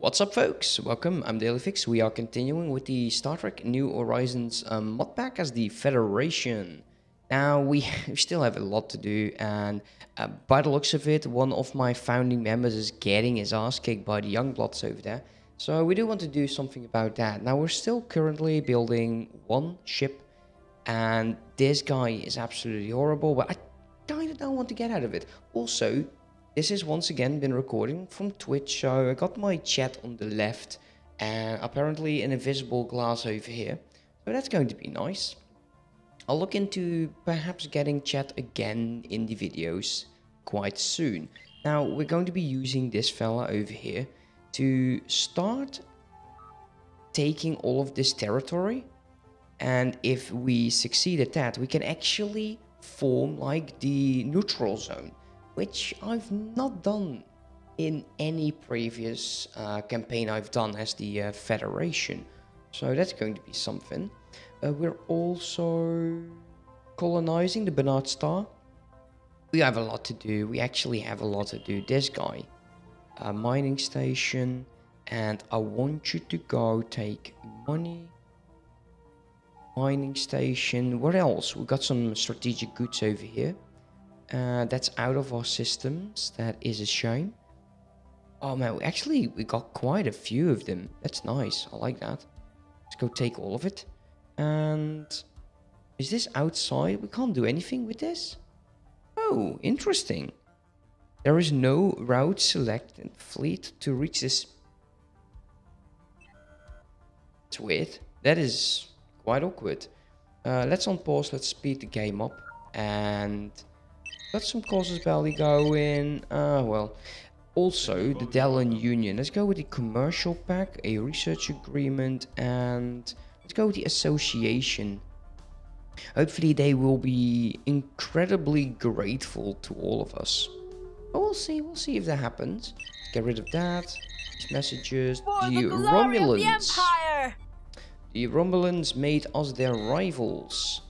What's up folks? Welcome, I'm DailyFix. We are continuing with the Star Trek New Horizons um, mod pack as the Federation. Now, we still have a lot to do and uh, by the looks of it, one of my founding members is getting his ass kicked by the young Youngbloods over there. So we do want to do something about that. Now, we're still currently building one ship and this guy is absolutely horrible, but I kind of don't want to get out of it. Also, this is once again been recording from Twitch, so I got my chat on the left and apparently an invisible glass over here. So that's going to be nice. I'll look into perhaps getting chat again in the videos quite soon. Now we're going to be using this fella over here to start taking all of this territory and if we succeed at that we can actually form like the neutral zone which I've not done in any previous uh, campaign I've done as the uh, Federation. So that's going to be something. Uh, we're also colonizing the Bernard Star. We have a lot to do. We actually have a lot to do. This guy, a mining station, and I want you to go take money. Mining station. What else? We got some strategic goods over here. Uh, that's out of our systems. That is a shame. Oh man, actually we got quite a few of them. That's nice. I like that. Let's go take all of it. And is this outside? We can't do anything with this. Oh, interesting. There is no route selected fleet to reach this. It's weird. That is quite awkward. Uh, let's unpause. Let's speed the game up and Got some Casus Belli going. Uh, well, also the Dallin Union. Let's go with the commercial pack, a research agreement, and let's go with the association. Hopefully they will be incredibly grateful to all of us. But we'll see, we'll see if that happens. Get rid of that. These messages. For the, the Romulans. The, Empire. the Romulans made us their rivals.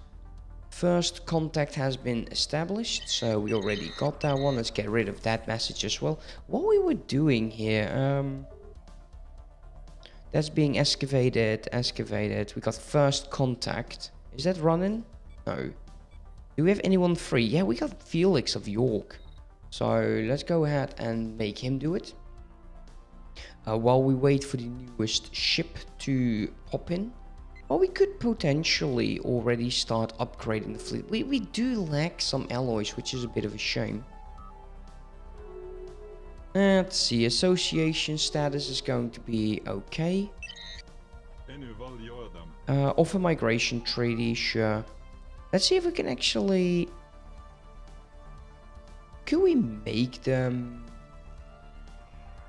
First contact has been established, so we already got that one. Let's get rid of that message as well. What we were doing here, um, that's being excavated, excavated. We got first contact. Is that running? No. Do we have anyone free? Yeah, we got Felix of York. So let's go ahead and make him do it. Uh, while we wait for the newest ship to pop in. Well, we could potentially already start upgrading the fleet. We, we do lack some alloys, which is a bit of a shame. Let's see, association status is going to be okay. Uh, offer migration treaty, sure. Let's see if we can actually... Can we make them...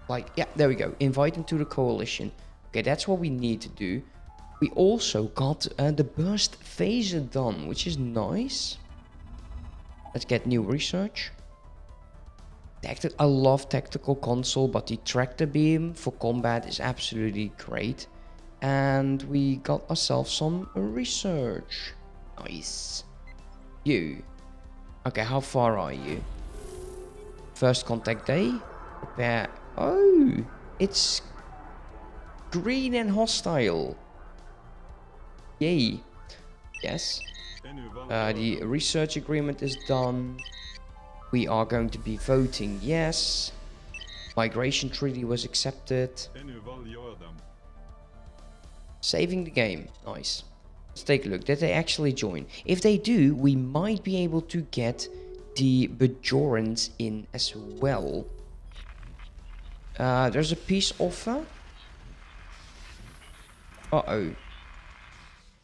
Like, yeah, there we go. Invite them to the coalition. Okay, that's what we need to do. We also got uh, the burst phaser done, which is nice. Let's get new research. Tacti I love tactical console, but the tractor beam for combat is absolutely great. And we got ourselves some research. Nice. You. Okay, how far are you? First contact day. Prepare. Oh, it's green and hostile. Yay. Yes. Uh, the research agreement is done. We are going to be voting yes. Migration treaty was accepted. Saving the game. Nice. Let's take a look. Did they actually join? If they do, we might be able to get the Bajorans in as well. Uh, there's a peace offer. Uh-oh.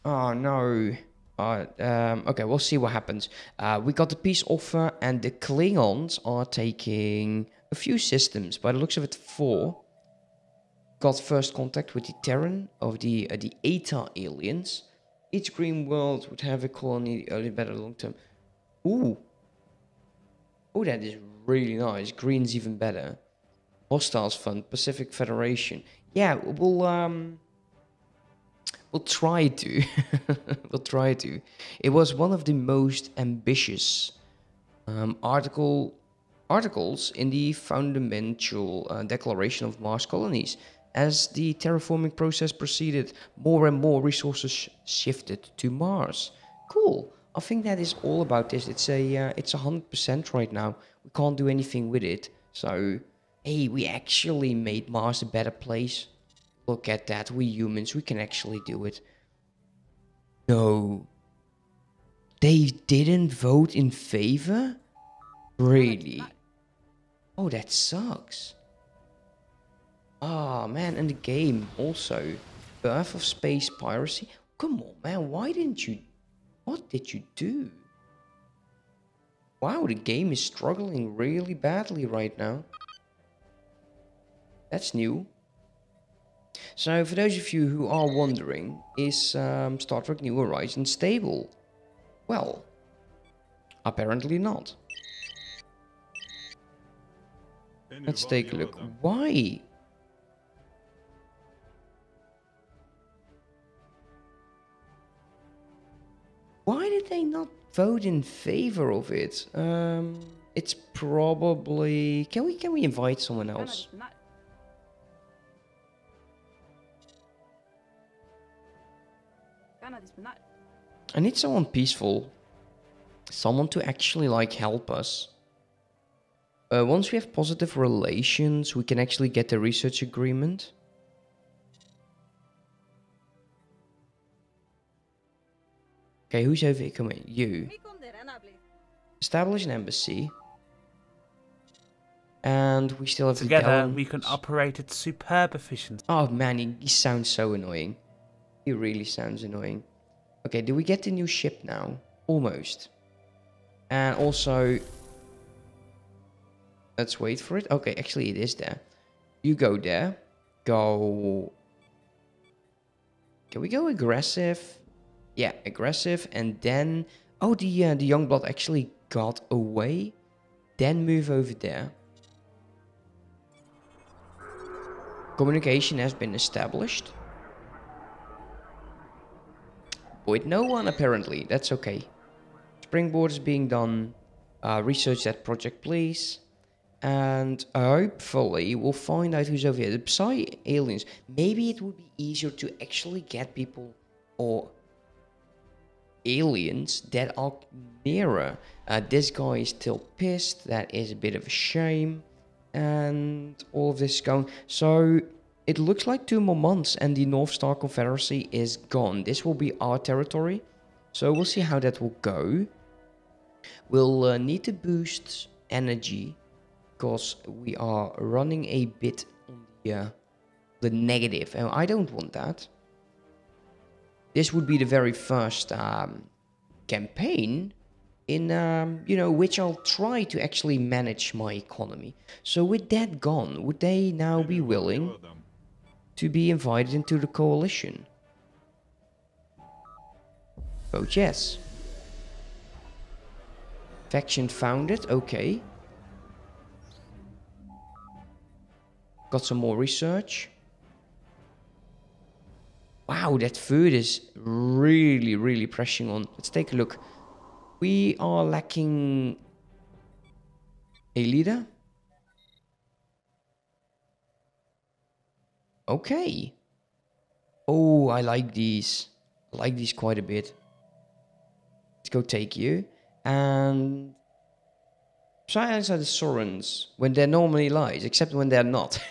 Oh no. Uh, um, okay, we'll see what happens. Uh, we got the peace offer, and the Klingons are taking a few systems. By the looks of it, four. Got first contact with the Terran of the uh, the Eta aliens. Each green world would have a colony early, better, long term. Ooh. Oh, that is really nice. Green's even better. Hostiles Fund, Pacific Federation. Yeah, we'll um we'll try to. we'll try to. It was one of the most ambitious um, article articles in the fundamental uh, Declaration of Mars Colonies, As the terraforming process proceeded, more and more resources sh- shifted to Mars. Cool. I think that is all about this. It's a uh, it's a hundred percent right now. We can't do anything with it. So hey, we actually made Mars a better place. Look at that. We humans, we can actually do it. No. They didn't vote in favor? Really? Oh, that sucks. Ah, oh, man, and the game also. Birth of Space Piracy. Come on, man, why didn't you... What did you do? Wow, the game is struggling really badly right now. That's new. So, for those of you who are wondering, is um, Star Trek New Horizons stable? Well, apparently not. Let's take a look. Why? Why did they not vote in favor of it? Um, it's probably. Can we can we invite someone else? I need someone peaceful. Someone to actually like help us. Uh, once we have positive relations, we can actually get the research agreement. Okay, who's over here? Come in. You. Establish an embassy. And we still have Together, we can operate at superb efficiency. Oh man, he, he sounds so annoying. He really sounds annoying. Okay, do we get the new ship now? Almost. And also... Let's wait for it. Okay, actually it is there. You go there. Go... Can we go aggressive? Yeah, aggressive. And then... Oh, the, uh, the young blood actually got away. Then move over there. Communication has been established. With no one, apparently. That's okay. Springboard is being done. Uh, research that project, please. And hopefully we'll find out who's over here. The Psy aliens. Maybe it would be easier to actually get people or aliens that are nearer. Uh, this guy is still pissed. That is a bit of a shame. And all of this is going. So it looks like two more months and the North Star Confederacy is gone. This will be our territory. So we'll see how that will go. We'll uh, need to boost energy because we are running a bit on the, uh, the negative and I don't want that. This would be the very first um, campaign in um, you know which I'll try to actually manage my economy. So with that gone, would they now be willing to be invited into the coalition? Vote yes. Faction founded, okay. Got some more research. Wow, that food is really, really pressing on. Let's take a look. We are lacking a leader. Okay. Oh, I like these. I like these quite a bit. Let's go take you. And Science are the Sorens when they're normally lies, except when they're not.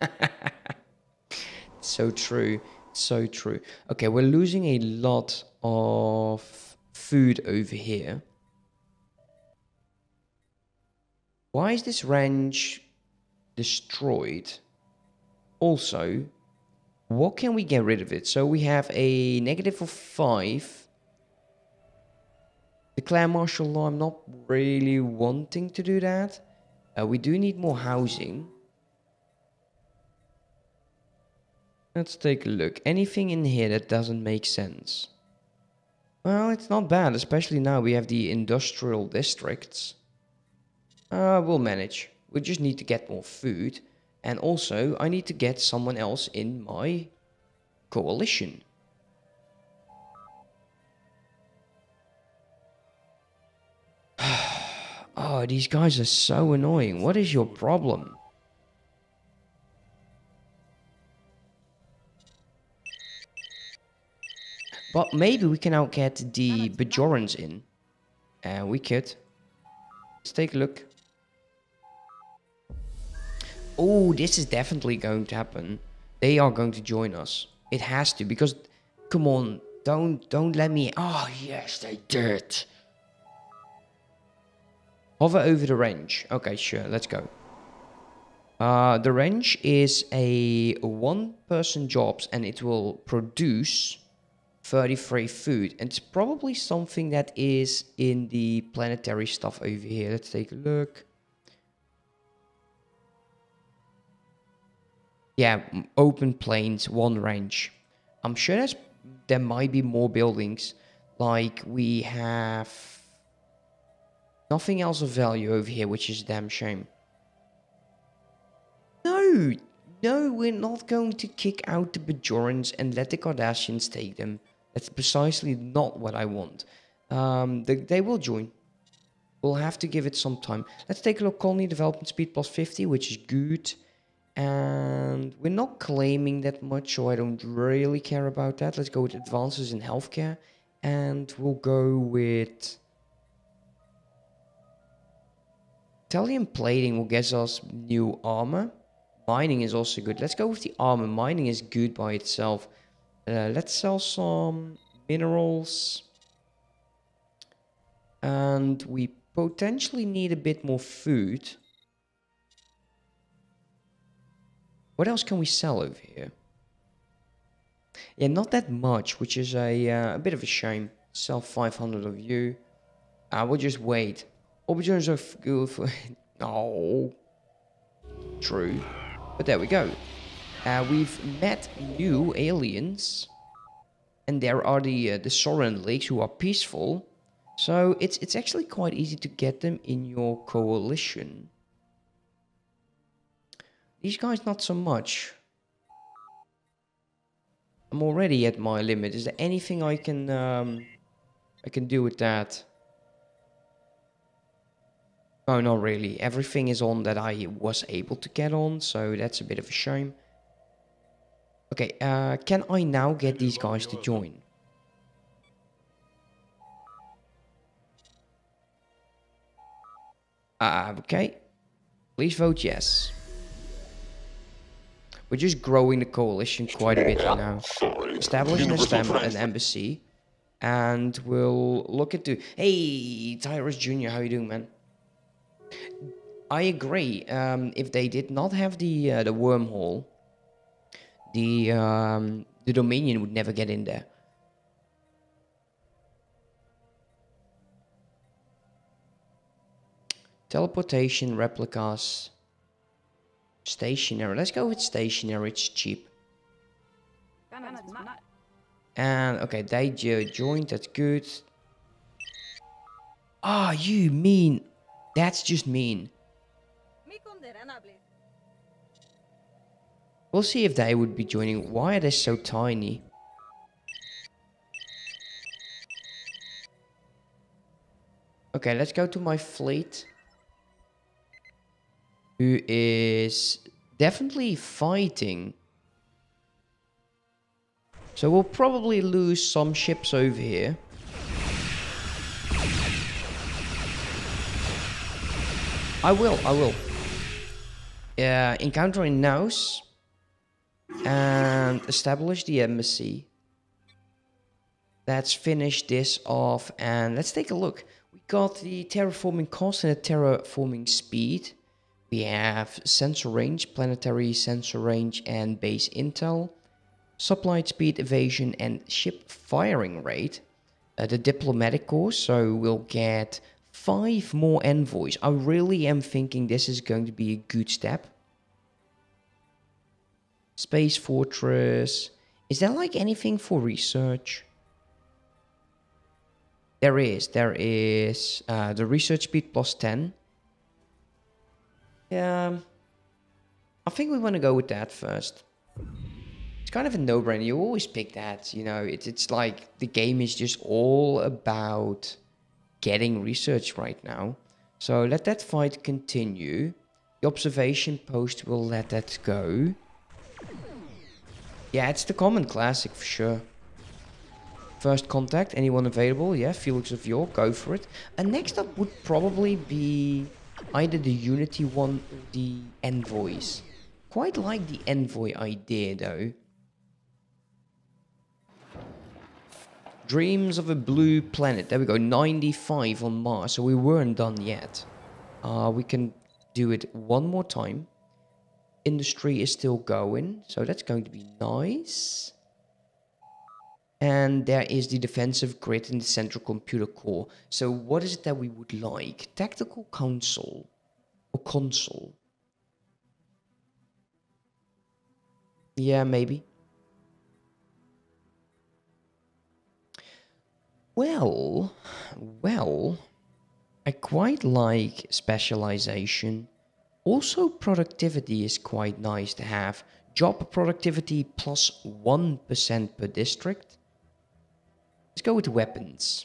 so true. So true. Okay, we're losing a lot of food over here. Why is this range destroyed? Also, what can we get rid of it? So we have a negative of 5. Declare martial law. I'm not really wanting to do that. Uh, we do need more housing. Let's take a look. Anything in here that doesn't make sense? Well, it's not bad, especially now we have the industrial districts. Uh, we'll manage. We just need to get more food. And also, I need to get someone else in my coalition. oh, these guys are so annoying. What is your problem? But maybe we can now get the Bajorans in. And we could. Let's take a look. Oh, this is definitely going to happen. They are going to join us. It has to because, come on, don't don't let me. Oh yes, they did. Hover over the range. Okay, sure, let's go. Uh, the range is a one-person jobs, and it will produce 33 food. And it's probably something that is in the planetary stuff over here. Let's take a look. Yeah, open plains, one range. I'm sure there's, there might be more buildings. Like we have nothing else of value over here, which is damn shame. No, no, we're not going to kick out the Bajorans and let the Cardassians take them. That's precisely not what I want. Um, they, they will join. We'll have to give it some time. Let's take a look. Colony development speed plus 50, which is good. And we're not claiming that much, so I don't really care about that. Let's go with advances in healthcare. And we'll go with... Italian plating will get us new armor. Mining is also good. Let's go with the armor. Mining is good by itself. Uh, let's sell some minerals. And we potentially need a bit more food. What else can we sell over here? Yeah, not that much, which is a, uh, a bit of a shame. Sell 500 of you. I uh, will just wait. Aubergines are good for... oh. True. But there we go. Uh, we've met new aliens. And there are the, uh, the Soren Lakes who are peaceful. So it's, it's actually quite easy to get them in your coalition. These guys not so much. I'm already at my limit. Is there anything I can um, I can do with that? No, not really. Everything is on that I was able to get on, so that's a bit of a shame. Okay, uh, can I now get these guys to join? Uh, okay. Please vote yes. We're just growing the coalition quite a bit now. Establishing an, an embassy. And we'll look at the... Hey, Tyrus Jr., how you doing, man? I agree. Um, if they did not have the uh, the wormhole, the um, the Dominion would never get in there. Teleportation replicas. Stationary. Let's go with stationary. It's cheap. And okay, they joined. That's good. Ah, oh, you mean? That's just mean. We'll see if they would be joining. Why are they so tiny? Okay, let's go to my fleet who is definitely fighting. So we'll probably lose some ships over here. I will, I will. Uh, encountering Naus and establish the embassy. Let's finish this off and let's take a look. We got the terraforming cost and the terraforming speed. We have sensor range, planetary sensor range and base intel, supply speed, evasion and ship firing rate. Uh, the diplomatic course, so we'll get five more envoys. I really am thinking this is going to be a good step. Space Fortress. Is there like anything for research? There is. There is uh, the research speed plus 10. Yeah. I think we want to go with that first. It's kind of a no-brainer. You always pick that, you know. It's it's like the game is just all about getting research right now. So let that fight continue. The observation post will let that go. Yeah, it's the common classic for sure. First contact, anyone available? Yeah, Felix of York, go for it. And next up would probably be either the Unity one or the Envoys. Quite like the Envoy idea though. Dreams of a Blue Planet. There we go, 95 on Mars, so we weren't done yet. Uh, we can do it one more time. Industry is still going, so that's going to be nice. And there is the defensive grid in the central computer core. So what is it that we would like? Tactical console or console? Yeah, maybe. Well, well, I quite like specialization. Also, productivity is quite nice to have. Job productivity plus 1 per district. Let's go with weapons.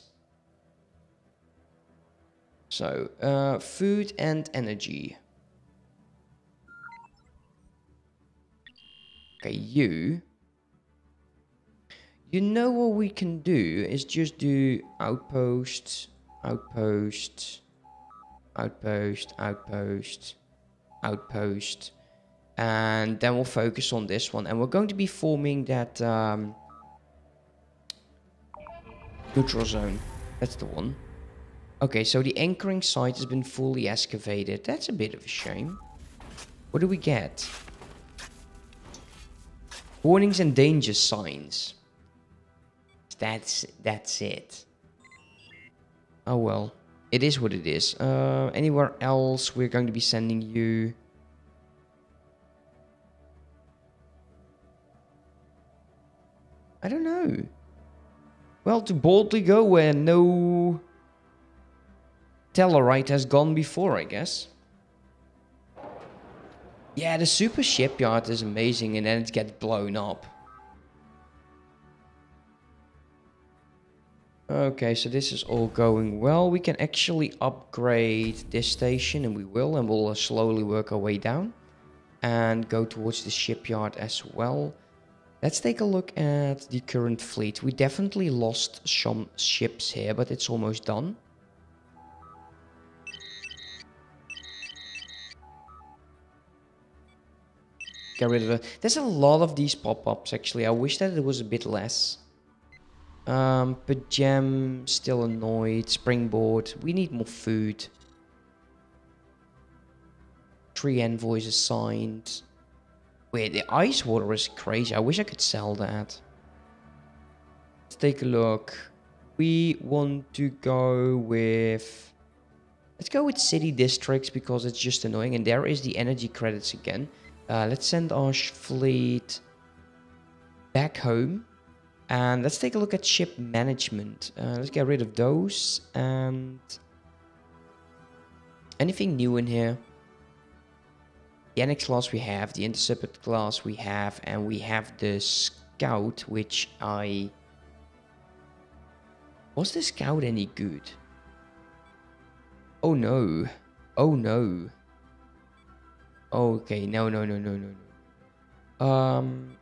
So, uh, food and energy. Okay, you. You know what we can do is just do outpost, outpost, outpost, outpost, outpost. And then we'll focus on this one. And we're going to be forming that um, neutral zone. That's the one. Okay, so the anchoring site has been fully excavated. That's a bit of a shame. What do we get? Warnings and danger signs. That's that's it. Oh well. It is what it is. Uh, anywhere else we're going to be sending you... I don't know. Well, to boldly go where no Tellarite has gone before, I guess. Yeah, the super shipyard is amazing and then it gets blown up. Okay, so this is all going well. We can actually upgrade this station and we will and we'll slowly work our way down and go towards the shipyard as well. Let's take a look at the current fleet. We definitely lost some ships here, but it's almost done. Get rid of it. There's a lot of these pop-ups actually. I wish that it was a bit less. Um, Gem still annoyed. Springboard. We need more food. Three envoys assigned. Wait, the ice water is crazy. I wish I could sell that. Let's take a look. We want to go with... Let's go with city districts because it's just annoying. And there is the energy credits again. Uh, let's send our fleet back home. And let's take a look at ship management. Uh, let's get rid of those. And anything new in here? The NX class we have, the intercept class we have, and we have the Scout, which I... Was the Scout any good? Oh no. Oh no. Okay, no, no, no, no, no, no. Um,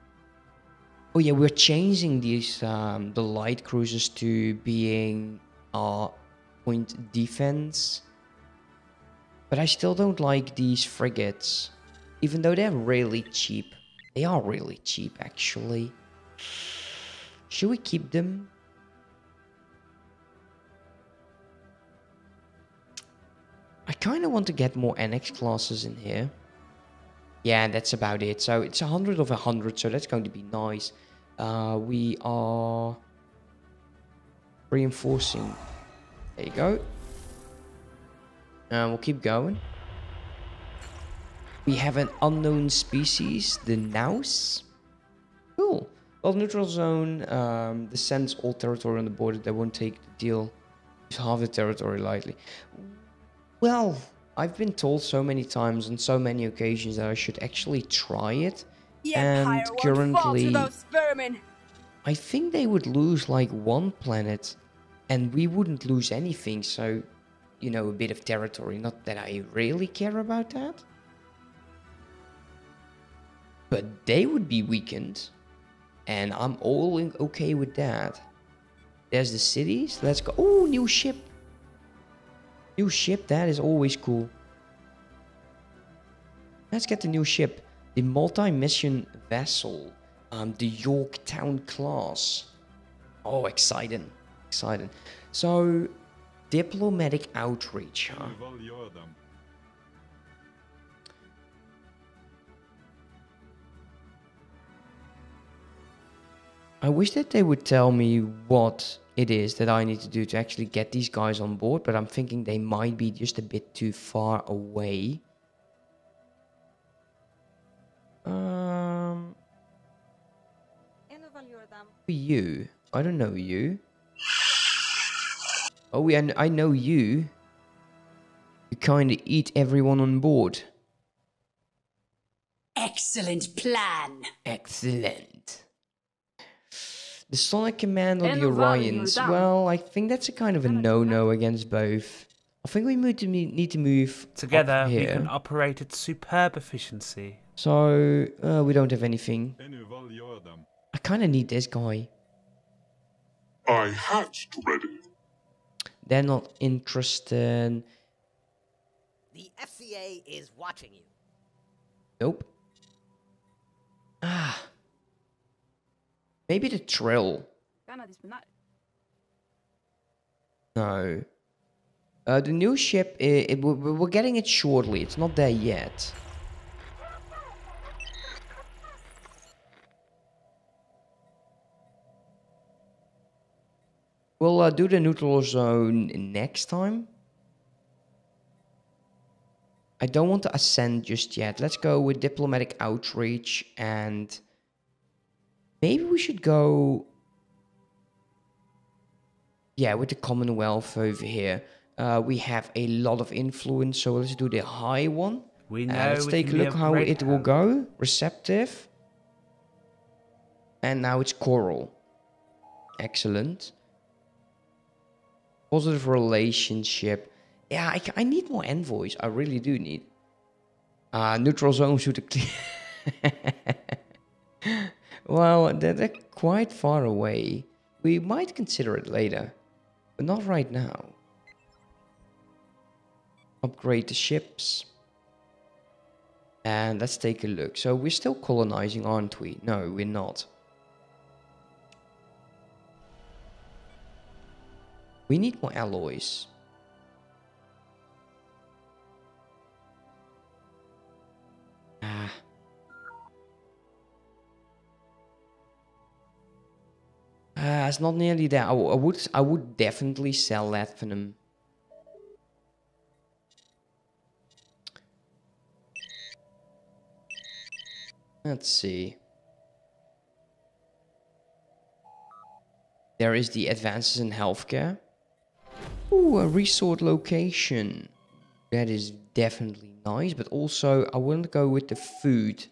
Oh yeah, we're changing these um, the light cruisers to being uh, point defense. But I still don't like these frigates. Even though they're really cheap. They are really cheap actually. Should we keep them? I kind of want to get more NX classes in here. Yeah, that's about it. So it's a 100 of a 100, so that's going to be nice. Uh, we are reinforcing. There you go. And we'll keep going. We have an unknown species, the Naus. Cool. Well, neutral zone um, descends all territory on the border. They won't take the deal. Half the territory lightly. Well, I've been told so many times on so many occasions that I should actually try it. The and currently. I think they would lose like one planet, and we wouldn't lose anything. So, you know, a bit of territory. Not that I really care about that, but they would be weakened, and I'm all okay with that. There's the cities. Let's go. Oh, new ship. New ship. That is always cool. Let's get the new ship. The multi-mission vessel. Um, the Yorktown class. Oh, exciting. Exciting. So, diplomatic outreach, huh? I wish that they would tell me what it is that I need to do to actually get these guys on board, but I'm thinking they might be just a bit too far away. Um, you? I don't know you. Oh, yeah, I know you. You kind of eat everyone on board. Excellent plan. Excellent. The Sonic Command or the Orions? Well, I think that's a kind of a no-no against both. I think we need to, need to move together. We can operate at superb efficiency. So uh, we don't have anything. I kind of need this guy. I hatched ready. They're not interested. The FCA is watching you. Nope. Ah. Maybe the trill. No. Uh, the new ship, it, it, we're getting it shortly. It's not there yet. We'll uh, do the neutral zone next time. I don't want to ascend just yet. Let's go with diplomatic outreach and maybe we should go yeah with the Commonwealth over here. Uh, we have a lot of influence, so let's do the high one. We know. Uh, let's take a look how it will go. Receptive. And now it's coral. Excellent. Positive relationship. Yeah, I, I need more envoys. I really do need. Uh, neutral zone should clear. well, they're, they're quite far away. We might consider it later, but not right now. Upgrade the ships. And let's take a look. So we're still colonizing, aren't we? No, we're not. We need more alloys. Ah. Uh, it's not nearly there. I, I would I would definitely sell that for them. Let's see. There is the advances in healthcare. Ooh, a resort location. That is definitely nice, but also I wouldn't go with the food.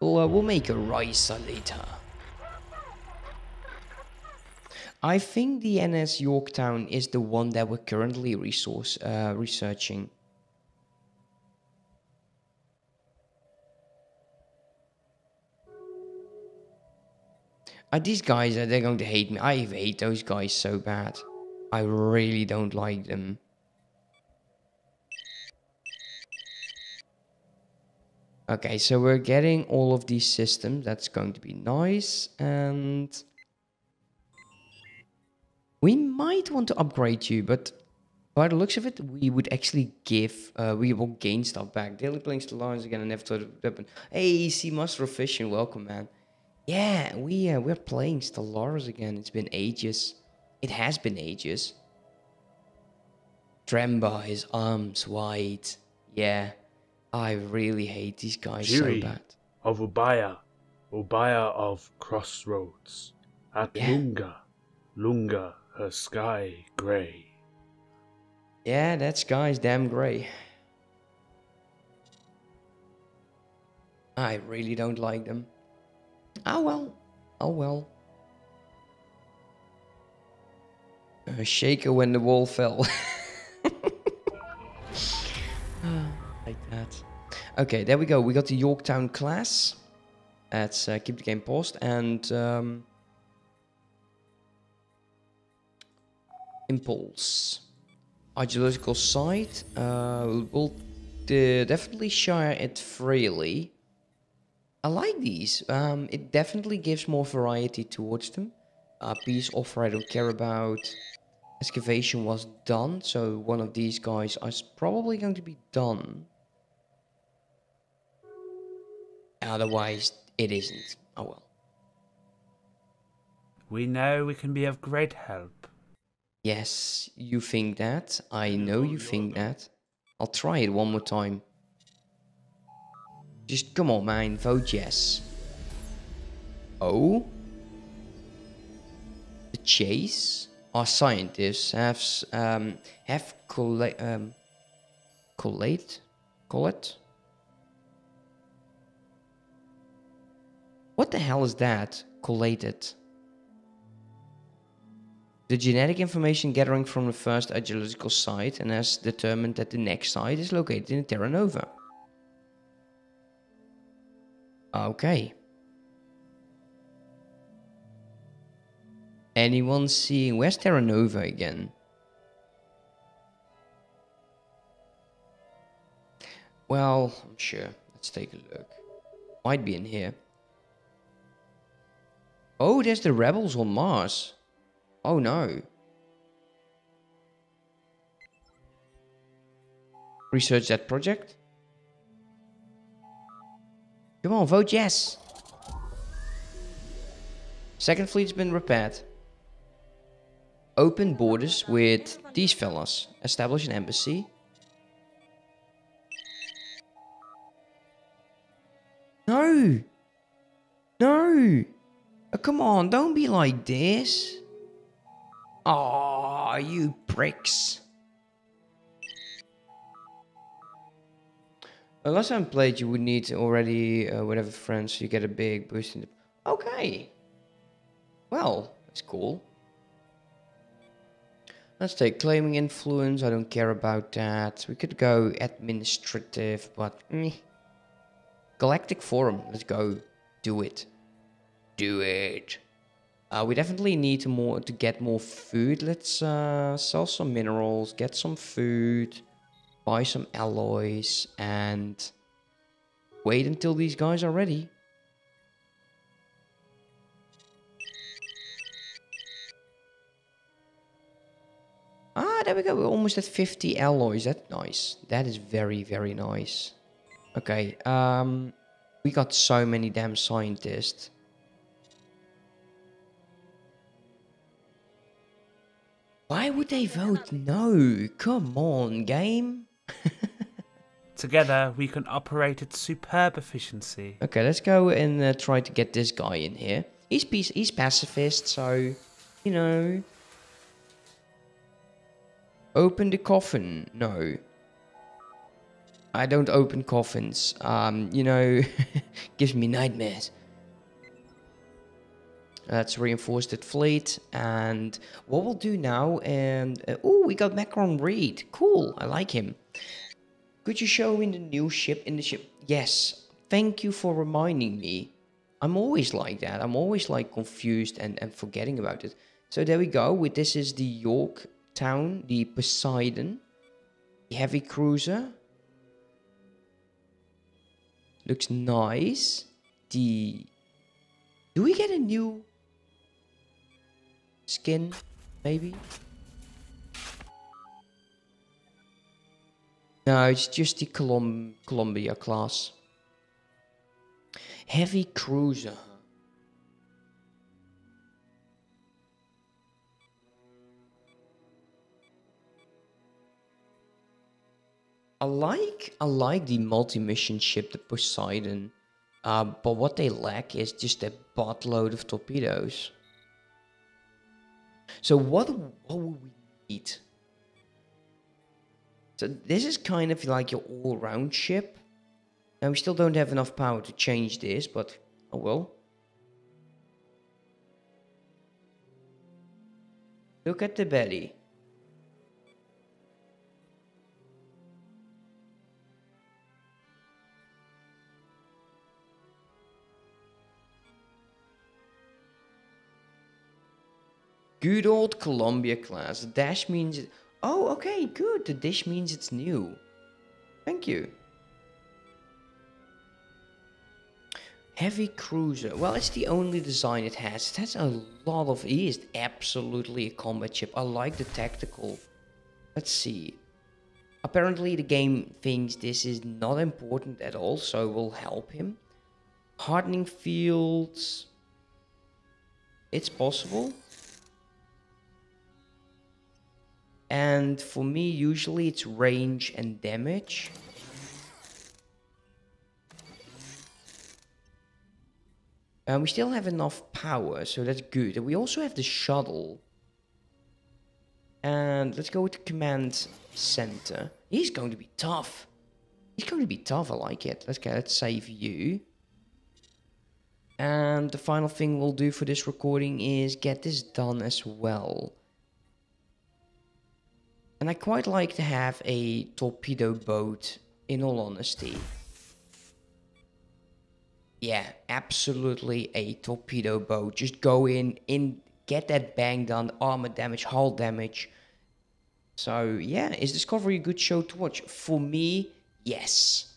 We'll, uh, we'll make a rice later. I think the NS Yorktown is the one that we're currently resource uh, researching. Uh, these guys, uh, they're going to hate me. I hate those guys so bad. I really don't like them. Okay, so we're getting all of these systems. That's going to be nice. And we might want to upgrade you, but by the looks of it, we would actually give, uh, we will gain stuff back. Daily links to lines again and never thought it would happen. Hey, Sea Master of Fishing, welcome, man. Yeah, we, uh, we're playing Stellaris again. It's been ages. It has been ages. Temba, his arms wide. Yeah, I really hate these guys Jiri so bad. of Ubaya, Ubaya of Crossroads. At Yeah. Lungha, Lungha, her sky grey. Yeah, that sky's damn grey. I really don't like them. Oh well. Oh well. A Shaka when the wall fell. like that. Okay, there we go. We got the Yorktown class. Let's uh, keep the game paused and um, Impulse. Ideological side. Uh, we'll definitely share it freely. I like these. Um, it definitely gives more variety towards them. Uh, peace offer I don't care about. Excavation was done, so one of these guys is probably going to be done. Otherwise, it isn't. Oh well. We know we can be of great help. Yes, you think that. I know you think that. I'll try it one more time. Just come on, man. Vote yes. Oh? The chase? Our scientists have um, have collate um, collate collate. What the hell is that? Collated. The genetic information gathering from the first geological site and has determined that the next site is located in Terra Nova. Okay. Anyone seeing where's Terra Nova again? Well, I'm sure. Let's take a look. Might be in here. Oh, there's the rebels on Mars. Oh no. Research that project. Come on, vote yes. Second fleet's been repaired. Open borders with these fellas. Establish an embassy. No. No. Oh, come on, don't be like this. Aw, you pricks. Uh, last time played, you would need already uh, whatever friends, so you get a big boost in the... Okay. Well, that's cool. Let's take claiming influence. I don't care about that. We could go administrative, but... meh. Galactic Forum. Let's go. Do it. Do it. Uh, we definitely need to more to get more food. Let's uh, sell some minerals, get some food, buy some alloys, and wait until these guys are ready. Ah, there we go. We're almost at 50 alloys. That's nice. That is very, very nice. Okay, um, we got so many damn scientists. Why would they vote no? Come on, game. Together, we can operate at superb efficiency. Okay, let's go and uh, try to get this guy in here. He's peace, he's pacifist, so you know. Open the coffin. No. I don't open coffins. Um, you know, gives me nightmares. Let's reinforce that fleet. And what we'll do now, and uh, oh, we got Malcolm Reed. Cool, I like him. Could you show me the new ship in the ship? Yes. Thank you for reminding me. I'm always like that. I'm always like confused and, and forgetting about it. So there we go. With this is the York town, the Poseidon, the heavy cruiser. Looks nice. The do we get a new skin? Maybe. No, it's just the Colum Columbia class. Heavy cruiser. I like I like the multi-mission ship, the Poseidon. Uh, but what they lack is just a buttload of torpedoes. So what what would we need? So this is kind of like your all-round ship. And we still don't have enough power to change this, but oh well. Look at the belly. Good old Columbia class. The dash means it. Oh, okay, good. The dish means it's new. Thank you. Heavy cruiser. Well, it's the only design it has. It has a lot of. It is absolutely a combat ship. I like the tactical. Let's see. Apparently, the game thinks this is not important at all, so will help him. Hardening fields. It's possible. And for me, usually it's range and damage. And we still have enough power, so that's good. And we also have the shuttle. And let's go to command center. He's going to be tough. He's going to be tough, I like it. Let's get let's save you. And the final thing we'll do for this recording is get this done as well. And I quite like to have a torpedo boat, in all honesty. Yeah, absolutely a torpedo boat. Just go in, in get that bang done, armor damage, hull damage. So yeah, is Discovery a good show to watch? For me, yes.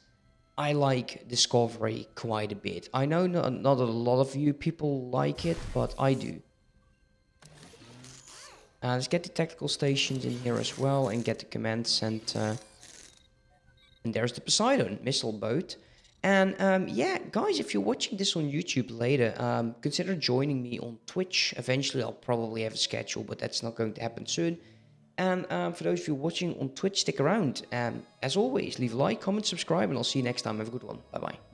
I like Discovery quite a bit. I know not, not a lot of you people like it, but I do. Uh, let's get the tactical stations in here as well and get the command center. And there's the Poseidon missile boat. And um, yeah, guys, if you're watching this on YouTube later, um, consider joining me on Twitch. Eventually, I'll probably have a schedule, but that's not going to happen soon. And um, for those of you watching on Twitch, stick around. Um, as always, leave a like, comment, subscribe, and I'll see you next time. Have a good one. Bye bye.